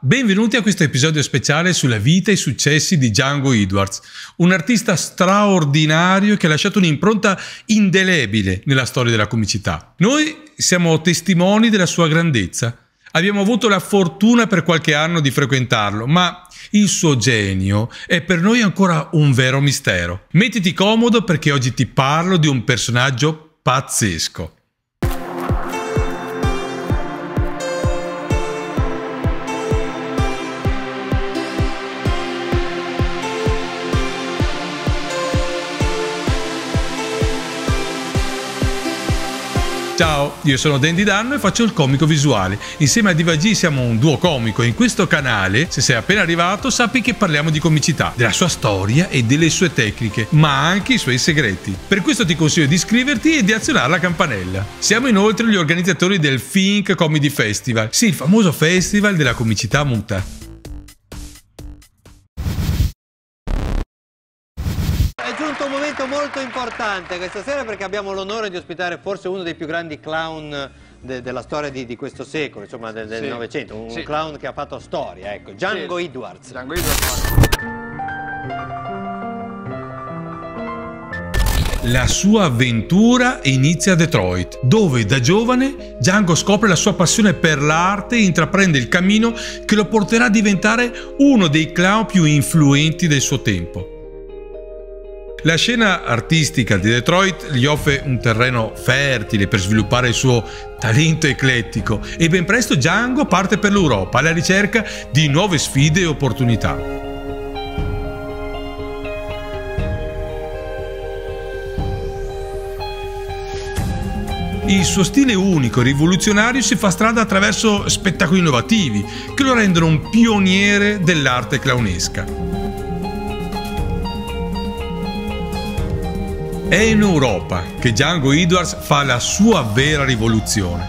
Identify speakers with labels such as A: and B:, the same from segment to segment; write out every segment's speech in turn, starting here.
A: Benvenuti a questo episodio speciale sulla vita e i successi di Django Edwards, un artista straordinario che ha lasciato un'impronta indelebile nella storia della comicità. Noi siamo testimoni della sua grandezza. Abbiamo avuto la fortuna per qualche anno di frequentarlo, ma il suo genio è per noi ancora un vero mistero. Mettiti comodo perché oggi ti parlo di un personaggio pazzesco. Ciao, io sono Dandy Danno e faccio il comico visuale. Insieme a Diva G siamo un duo comico e in questo canale, se sei appena arrivato, sappi che parliamo di comicità, della sua storia e delle sue tecniche, ma anche i suoi segreti. Per questo ti consiglio di iscriverti e di azionare la campanella. Siamo inoltre gli organizzatori del Think Comedy Festival, sì, il famoso festival della comicità muta.
B: Questa sera perché abbiamo l'onore di ospitare forse uno dei più grandi clown de della storia di, di, questo secolo, insomma del Novecento, un sì. clown che ha fatto storia, ecco, Django sì. Edwards. Django Edwards.
A: La sua avventura inizia a Detroit, dove da giovane Django scopre la sua passione per l'arte e intraprende il cammino che lo porterà a diventare uno dei clown più influenti del suo tempo. La scena artistica di Detroit gli offre un terreno fertile per sviluppare il suo talento eclettico e ben presto Django parte per l'Europa alla ricerca di nuove sfide e opportunità. Il suo stile unico e rivoluzionario si fa strada attraverso spettacoli innovativi che lo rendono un pioniere dell'arte clownesca. È in Europa che Django Edwards fa la sua vera rivoluzione.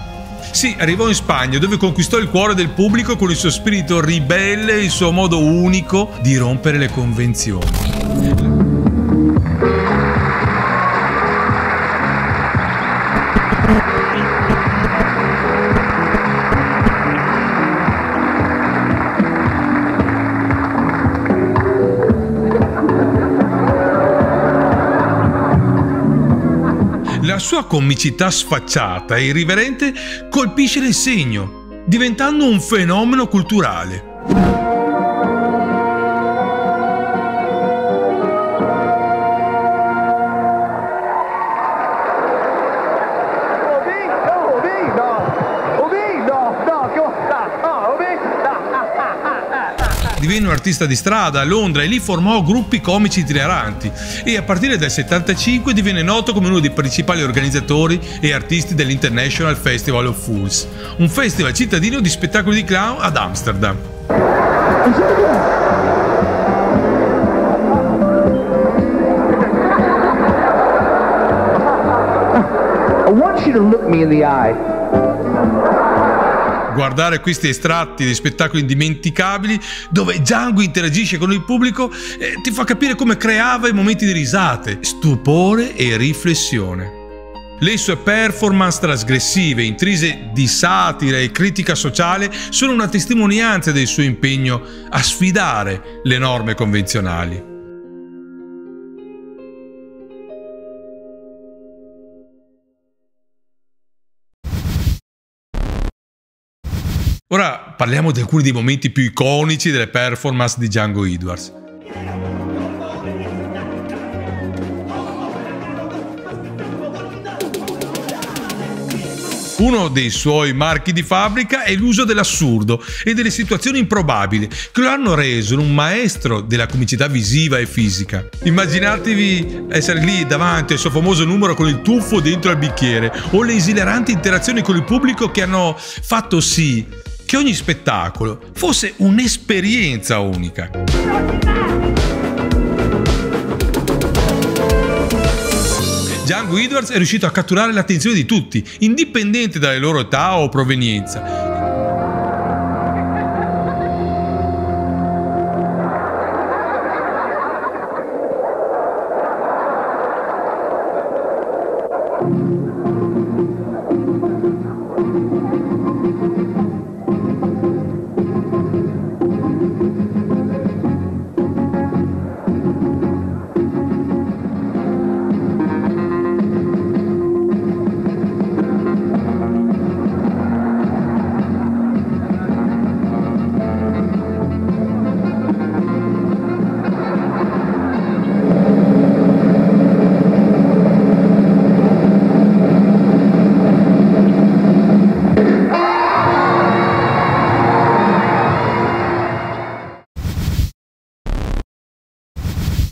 A: Sì, arrivò in Spagna dove conquistò il cuore del pubblico con il suo spirito ribelle e il suo modo unico di rompere le convenzioni. La sua comicità sfacciata e irriverente colpisce nel segno, diventando un fenomeno culturale. Artista di strada a Londra e lì formò gruppi comici itineranti e a partire dal 75 divenne noto come uno dei principali organizzatori e artisti dell'International Festival of Fools, un festival cittadino di spettacoli di clown ad Amsterdam. I want you to look me in the eye guardare questi estratti di spettacoli indimenticabili dove Django interagisce con il pubblico eh, ti fa capire come creava i momenti di risate, stupore e riflessione. Le sue performance trasgressive, intrise di satira e critica sociale, sono una testimonianza del suo impegno a sfidare le norme convenzionali. Ora parliamo di alcuni dei momenti più iconici delle performance di Django Edwards. Uno dei suoi marchi di fabbrica è l'uso dell'assurdo e delle situazioni improbabili che lo hanno reso un maestro della comicità visiva e fisica. Immaginatevi essere lì davanti al suo famoso numero con il tuffo dentro al bicchiere o le esileranti interazioni con il pubblico che hanno fatto sì che ogni spettacolo fosse un'esperienza unica. Django Edwards è riuscito a catturare l'attenzione di tutti, indipendente dalle loro età o provenienza,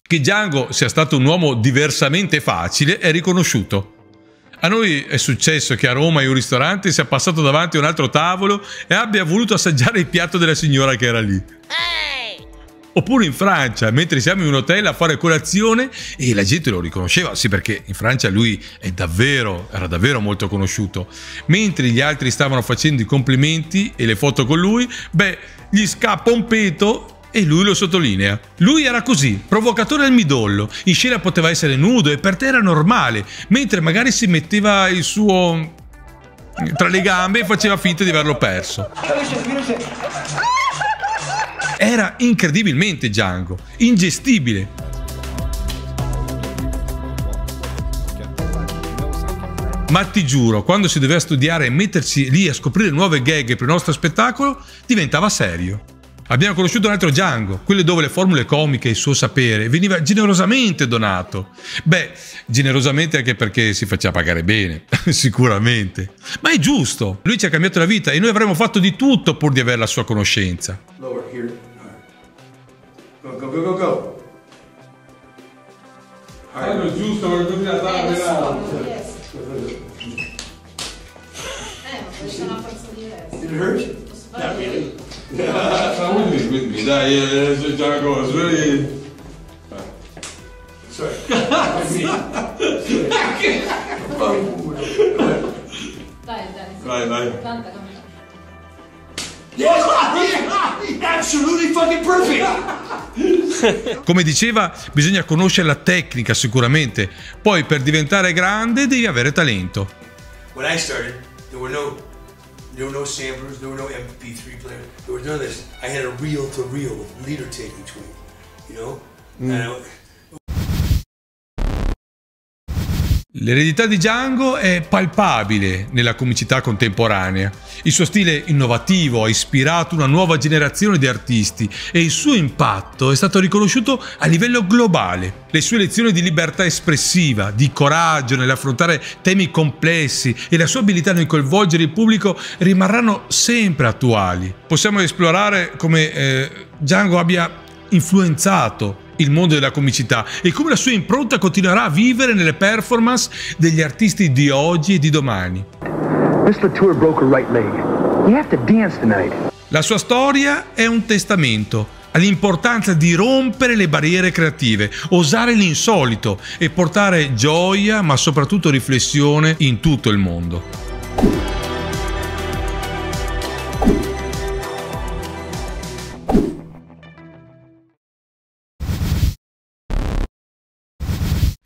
A: Che Django sia stato un uomo diversamente facile è riconosciuto. A noi è successo che a Roma in un ristorante sia passato davanti a un altro tavolo e abbia voluto assaggiare il piatto della signora che era lì. Oppure in Francia, mentre siamo in un hotel a fare colazione e la gente lo riconosceva, sì perché in Francia lui è davvero, era davvero molto conosciuto. Mentre gli altri stavano facendo i complimenti e le foto con lui, beh, gli scappa un peto e lui lo sottolinea. Lui era così, provocatore al midollo. In scena poteva essere nudo e per te era normale, mentre magari si metteva il suo tra le gambe e faceva finta di averlo perso. Era incredibilmente Django, ingestibile. Ma ti giuro, quando si doveva studiare e mettersi lì a scoprire nuove gag per il nostro spettacolo, diventava serio. Abbiamo conosciuto un altro Django, quello dove le formule comiche e il suo sapere veniva generosamente donato. Beh, generosamente anche perché si faceva pagare bene, sicuramente. Ma è giusto, lui ci ha cambiato la vita e noi avremmo fatto di tutto pur di avere la sua conoscenza. Lower, here. Go, go, go, go, go. Allora, giusto, voglio continuare a dare Eh, ma questa è una forza diversa. It hurt? Not really. Come with me, with me. Dai, adesso Giacomo, svegli. Sorry. dai, dai. Vai, vai. Canta, canta. Yes, absolutely fucking perfect. Come diceva, bisogna conoscere la tecnica sicuramente. Poi per diventare grande devi avere talento. When I started, there were no There were no samplers, there were no MP3 players, there was none of this. I had a reel to reel with leader tape between, you know? Mm. L'eredità di Django è palpabile nella comicità contemporanea. Il suo stile innovativo ha ispirato una nuova generazione di artisti e il suo impatto è stato riconosciuto a livello globale. Le sue lezioni di libertà espressiva, di coraggio nell'affrontare temi complessi e la sua abilità nel coinvolgere il pubblico rimarranno sempre attuali. Possiamo esplorare come eh, Django abbia influenzato il mondo della comicità e come la sua impronta continuerà a vivere nelle performance degli artisti di oggi e di domani. La sua storia è un testamento all'importanza di rompere le barriere creative, osare l'insolito e portare gioia ma soprattutto riflessione in tutto il mondo.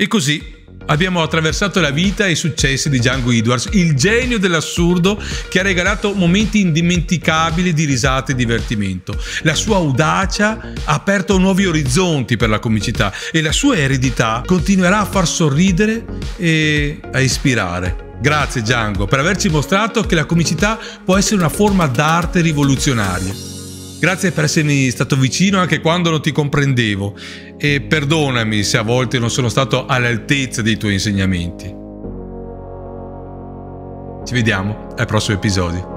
A: E così abbiamo attraversato la vita e i successi di Django Edwards, il genio dell'assurdo che ha regalato momenti indimenticabili di risate e divertimento. La sua audacia ha aperto nuovi orizzonti per la comicità e la sua eredità continuerà a far sorridere e a ispirare. Grazie Django per averci mostrato che la comicità può essere una forma d'arte rivoluzionaria. Grazie per essermi stato vicino anche quando non ti comprendevo e perdonami se a volte non sono stato all'altezza dei tuoi insegnamenti. Ci vediamo ai prossimi episodi.